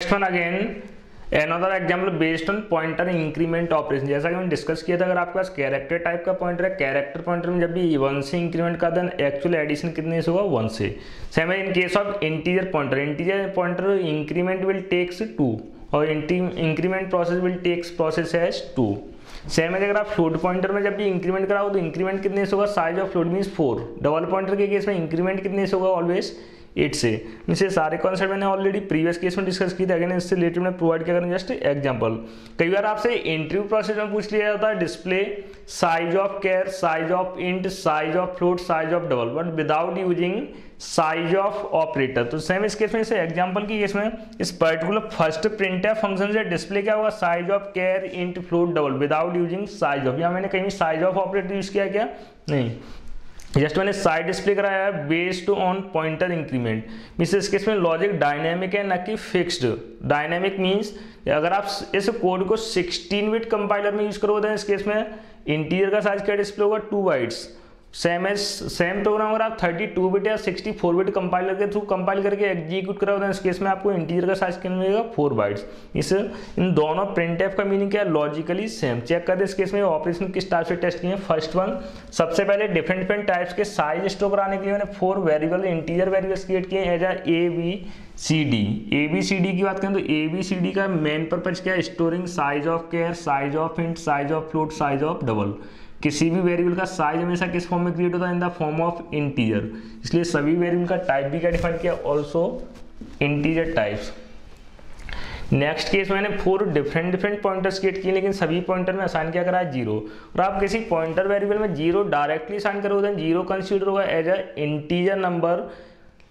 Next one again another example based on pointer increment operation जैसा कि हमने discuss किया था, अगर आपके पास कैरेक्टर टाइप का पॉइंटर है कैरेक्टर पॉइंटर में जब भी वन से इंक्रीमेंट का देन एक्चुअल एडिशन कितने से होगा? वन से। Same in case of integer pointer integer pointer increment will takes two और increment process will takes process as two same है अगर आप फ्लोट पॉइंटर में जब भी इंक्रीमेंट कराओ तो इंक्रीमेंट कितने से होगा? Size of float means four double pointer के केस में इंक्रीमेंट कितने से होगा? ऑलवेज एट से। इनसे सारे कॉन्सेप्ट मैंने ऑलरेडी प्रीवियस केस में डिस्कस किए थे अगेन इससे रिलेटेड मैं प्रोवाइड किया करूँ जस्ट एग्जांपल कई बार आपसे इंटरव्यू प्रोसेस में पूछ लिया जाता है display size of char size of int size of float size of double but without using size of operator तो सेम इस केस में, इसे एग्जांपल की केस में, इस पर्टिकुलर फ़र्स्ट प्रिंट फ़ंक्शन से डिस्प्ले क्या होगा size of char int float double without using size of या मैंने कहीं साइज़ ऑफ़ ऑपरेटर यूज़ किया क्या? नहीं। जस्ट मैंने साइड डिस्प्ले कराया है based on pointer increment means इस केस में लॉजिक डायनेमिक है, ना कि फिक्स्ड डायनेमिक मीन्स अगर आप इस कोड को 16 बिट कंपाइलर में यूज़ करोगे तो इस केस में इंटीरियर का साइज़ क्या डिस्प्ले होगा? Two bytes same as same program अगर आप 32 बिट या 64 बिट कंपाइलर के थ्रू कंपाइल करके एग्जीक्यूट करोगे तो इस केस में आपको इंटीरियर का साइज़ कितना मिलेगा? फोर बाइट्स इस, इन दोनों प्रिंट का मीनिंग क्या है? लॉजिकली सेम चेक कर दे इस केस में ऑपरेशन किस टाइप से टेस्ट किए फ़र्स्ट वन सबसे पहले डिफरेंट डिफरेंट टाइप्स के साइज़ स्टोर कराने के लिए मैंने four variable interior variables create किए as A B C D A B C D की बात करें तो ए बी सी डी का मेन पर्पज क्या है? Storing size of char size of int size of float size of double किसी भी वेरिएबल का साइज़ हमेशा किस फॉर्म में क्रिएट होता है? In the form of integer इसलिए सभी वेरिएबल का टाइप भी क्या डिफाइन किया? Also integer types next case मैंने four different different pointers create किए, लेकिन सभी पॉइंटर में असाइन किया करा? है ज़ीरो और आप किसी पॉइंटर वेरिएबल में ज़ीरो डायरेक्टली असाइन करोगे ज़ीरो कंसिडर होगा एज अ इंटीजर नंबर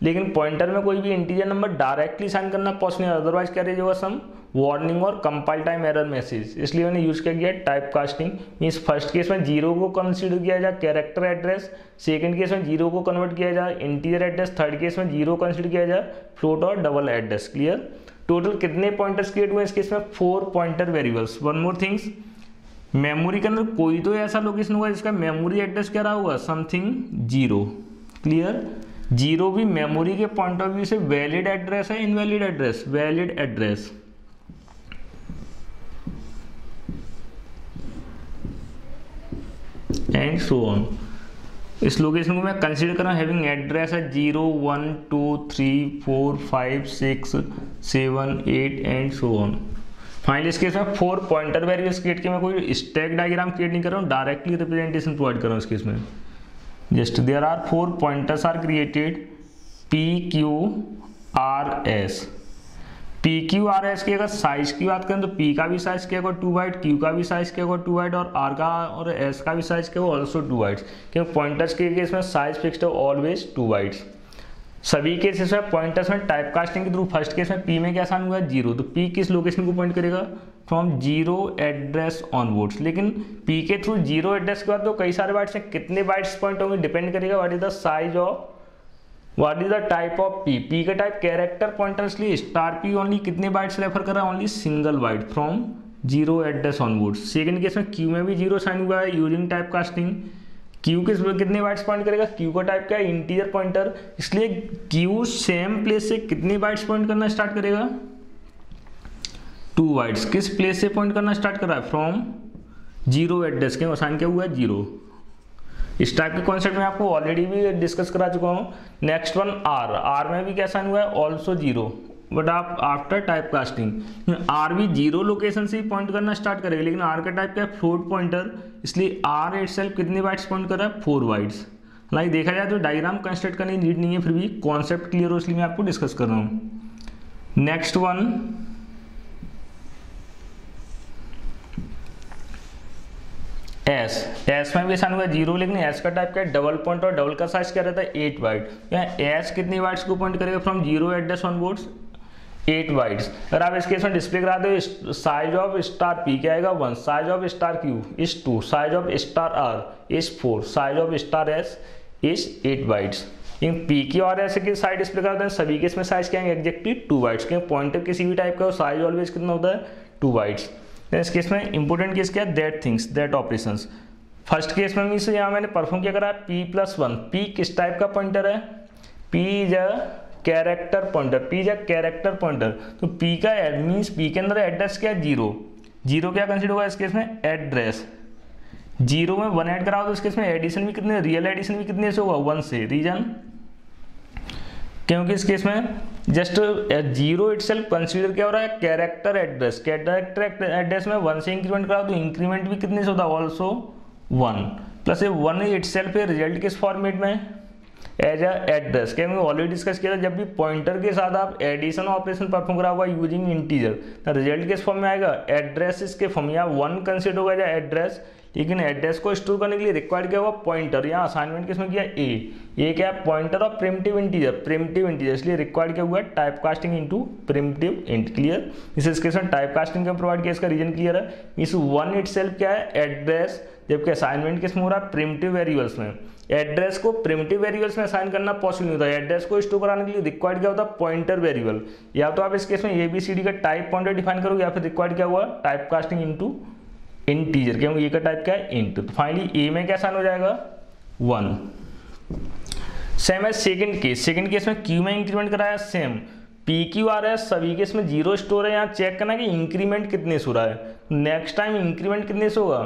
लेकिन पॉइंटर में कोई भी इंटीजर नंबर डायरेक्टली साइन करना पॉसिबल नहीं अदरवाइज़ क्या रहेगा सम वार्निंग और कंपाइल टाइम एरर मैसेज इसलिए मैंने यूज़ किया गया type casting means first case में ज़ीरो को कंसिडर किया जाए कैरेक्टर एड्रेस सेकंड केस में ज़ीरो को कन्वर्ट किया जाए इंटीरियर एड्रेस थर्ड केस में ज़ीरो कंसिडर किया जाए फ्लोट और डबल एड्रेस क्लियर टोटल कितने पॉइंटर्स क्रिएट हुए इस केस में? Four pointer variables one more things memory के अंदर कोई तो ऐसा लोकेशन होगा जिसका मेमोरी एड्रेस क्या रहा होगा? समथिंग ज़ीरो क्लियर ज़ीरो भी मेमोरी के पॉइंट ऑफ़ व्यू से वैलिड एड्रेस है invalid address valid address and so on इस लोकेशन को मैं कंसिडर कर रहा हूँ हैविंग एड्रेस है zero, one, two, three, four, five, six, seven, eight and so on finally इसके इसमें फोर पॉइंटर वेरियस क्रिएट किया मैं कोई स्टैक डायग्राम क्रिएट नहीं कर रहा हूँ डायरेक्टली रिप्रेजेंटेशन प्रोवाइड कर रहा हूँ इसके इसमें just there are four pointers are created. P q r s. P Q R S की अगर साइज़ की बात करें तो पी का भी साइज़ क्या होगा टू वाइट क्यू का भी साइज़ क्या होगा टू वाइट और आर का और एस का भी साइज़ क्या होगा ऑल्सो टू वाइट क्योंकि पॉइंटर्स के केस में साइज़ फिक्स्ड है ऑलवेज टू बाइट्स सभी केसेस में पॉइंटर्स में टाइप कास्टिंग के थ्रू फ़र्स्ट केस में पी में क्या आसान हुआ ज़ीरो तो पी किस लोकेशन को पॉइंट करेगा? फ्रॉम ज़ीरो एड्रेस ऑनवर्ड्स लेकिन पी के थ्रू ज़ीरो एड्रेस के बाद तो कई सारे बाइट्स हैं। कितने बाइट्स पॉइंट होंगे? डिपेंड करेगा what is the size of what is the type of P P का टाइप कैरेक्टर पॉइंटर्स लिए स्टार पी ओनली कितने बाइट्स रेफर कर रहा है? Only single byte from zero address onwards second case में Q में भी ज़ीरो साइन हुआ है यूजिंग टाइप कास्टिंग क्यू किस कितने बाइट्स पॉइंट करेगा? क्यू का टाइप क्या है? इंटीरियर पॉइंटर इसलिए क्यू सेम प्लेस से कितने बाइट्स पॉइंट करना स्टार्ट करेगा? टू बाइट्स किस प्लेस से पॉइंट करना स्टार्ट कर? रहा है फ्रॉम ज़ीरो एड्रेस के आसान क्या हुआ? है ज़ीरो इस टाइप के कॉन्सेप्ट में आपको ऑलरेडी भी डिस्कस करा चुका हूँ। नेक्स्ट वन आर आर में भी क्या साइन हुआ है? ऑल्सो ज़ीरो बट आप आफ्टर टाइप कास्टिंग आर भी ज़ीरो लोकेशन से ही पॉइंट करना स्टार्ट करेगा, लेकिन आर का टाइप क्या है? फ्लोट पॉइंटर इसलिए आर एट सेल्फ कितने बाइट्स पॉइंट कर रहा है? फोर बाइट्स लाइक देखा जाए तो डायग्राम कंस्ट्रक्ट करने की नीड नहीं है, फिर भी कॉन्सेप्ट क्लियर हो, इसलिए मैं आपको डिस्कस कर रहा हूँ। नेक्स्ट वन एस एस में भी आसान ज़ीरो लेकिन एस का टाइप क्या है? डबल पॉइंट और डबल का साइज़ क्या रहता है? एट यहाँ एस कितनी बाइट्स को पॉइंट करेगा? From zero address onwards eight bytes अगर आप इस केस में डिस्प्ले करा दो साइज़ ऑफ़ स्टार पी क्या आएगा? One size of star Q is two size of star R is four size of star S is eight bytes in P की और ऐसे की साइड डिस्प्ले करते हैं सभी के इसमें साइज़ क्या है एग्जैक्टली टू बाइट्स क्योंकि पॉइंटर किसी भी टाइप का साइज़ ऑलवेज कितना होता है? टू बाइट्स इस केस में इंपॉर्टेंट केस क्या है? That things that operation first case में मीन यहाँ मैंने परफॉर्म किया करा पी प्लस वन पी किस टाइप का पॉइंटर है? P is a character pointer P is character pointer तो पी का मीन्स पी के अंदर एड्रेस क्या है? ज़ीरो ज़ीरो क्या कंसिडर होगा इस केस में एड्रेस ज़ीरो में वन ऐड कराओ तो इस केस में एडिशन भी कितने रियल एडिशन भी कितने से होगा वन से. रीजन क्योंकि इस केस में just zero itself consider क्या हो रहा है? कैरेक्टर एड्रेस कैरेक्टर एड्रेस में वन से इंक्रीमेंट कराओ तो इंक्रीमेंट भी कितने से होता? है ऑल्सो वन प्लस ये वन इट सेल्फ रिज़ल्ट किस फॉर्मेट में? एज अ एड्रेस क्या हमने ऑलरेडी डिस्कस किया था? जब भी पॉइंटर के साथ आप एडिशन ऑपरेशन परफॉर्म करा हुआ यूजिंग इंटीजर तो रिज़ल्ट किस फॉर्म में आएगा? एड्रेस इसके फॉर्म या वन कंसिडर होगा या एड्रेस लेकिन एड्रेस को स्टोर करने के लिए रिक्वायर्ड क्या हुआ? पॉइंटर यहाँ असाइनमेंट किसमें किया? ए ये क्या? है pointer of primitive integer primitive integer इसलिए रिक्वायर्ड क्या हुआ? है type casting into primitive int clear इस टाइप कास्टिंग का प्रोवाइड किया, इसका रीजन क्लियर है। इस वन इट क्या है? एड्रेस जबकि असाइनमेंट किसमें हो रहा है? प्रिमिटिव वेरिएबल्स में। एड्रेस को प्रिमिटिव वेरिएबल्स में असाइन करना पॉसिबल नहीं होता। एड्रेस को स्टोर कराने के लिए रिक्वायर्ड क्या होता है? पॉइंटर वेरिएबल या तो आप इस केस में ए बी सी डी का टाइप पॉइंटर डिफाइन करोगे, या फिर रिक्वायर्ड क्या हुआ? टाइप कास्टिंग इंटू इंटीजर क्योंकि ये का टाइप क्या है? इंट तो फाइनली ए में क्या साइन हो जाएगा? वन सेम है सेकंड केस सेकंड केस में क्यू में इंक्रीमेंट कराया सेम पी क्यू आ रहा है, सभी केस में ज़ीरो स्टोर है। यहाँ चेक करना कि इंक्रीमेंट कितने से हो रहा है। नेक्स्ट टाइम इंक्रीमेंट कितने से होगा?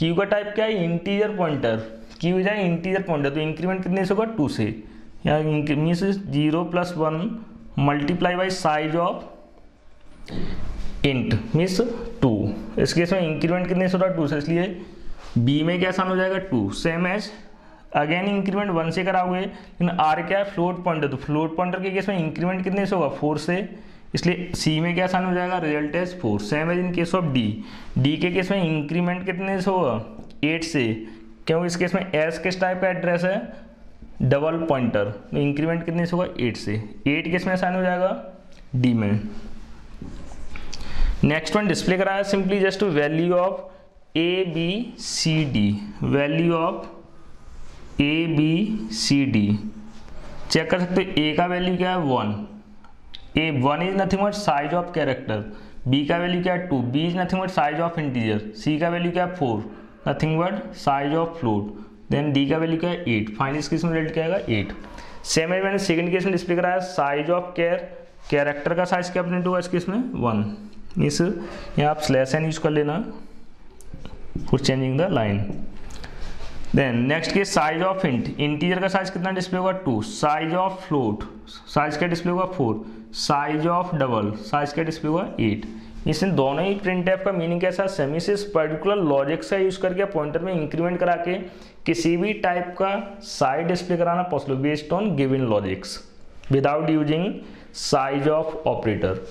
क्यू का टाइप क्या है? इंटीजर पॉइंटर क्यू जाए इंटीजर पॉइंटर तो इंक्रीमेंट कितने से होगा? टू से. यहाँ means zero plus one multiply by size of int means two इस केस में इंक्रीमेंट कितने से होगा? टू से. इसलिए बी में क्या आसान हो जाएगा? Two same as again increment one से कराओगे लेकिन आर क्या है? फ्लोट पॉइंटर तो फ्लोट पॉइंटर के केस में इंक्रीमेंट कितने से होगा? फोर से. इसलिए सी में क्या आसान हो जाएगा? Result as four same as in case of D D के केस में इंक्रीमेंट कितने से होगा? एट से। क्योंकि इस केस में एस किस टाइप का एड्रेस है? डबल पॉइंटर तो इंक्रीमेंट कितने से होगा? एट से। एट केस में आसान हो जाएगा डी में। नेक्स्ट वन डिस्प्ले कराया simply just value of A B C D value of A B C D check कर सकते हो ए का वैल्यू क्या है? One A one is nothing but size of character B का value क्या है? Two B is nothing but size of integer C का वैल्यू क्या है? Four nothing but size of float then D का वैल्यू क्या है? एट फाइनल इसके रिज़ल्ट क्या आएगा? एट सेम है मैंने सेकंड में डिस्प्ले कराया साइज़ ऑफ़ केयर कैरेक्टर का साइज़ क्या अपने होगा इस केस में वन मीन्स यहाँ आप स्लैश एन यूज़ कर लेना. For changing the line then next के साइज़ ऑफ़ इंट इंटीरियर का साइज़ कितना डिस्प्ले होगा? Two size of float size का डिस्प्ले होगा? Four size of double size का डिस्प्ले हुआ एट इसमें दोनों ही प्रिंट टाइप का मीनिंग कैसा सेमी से पर्टिकुलर लॉजिक से यूज़ करके पॉइंटर में इंक्रीमेंट करा के किसी भी टाइप का साइज़ डिस्प्ले कराना possible based on given logics without using size of operator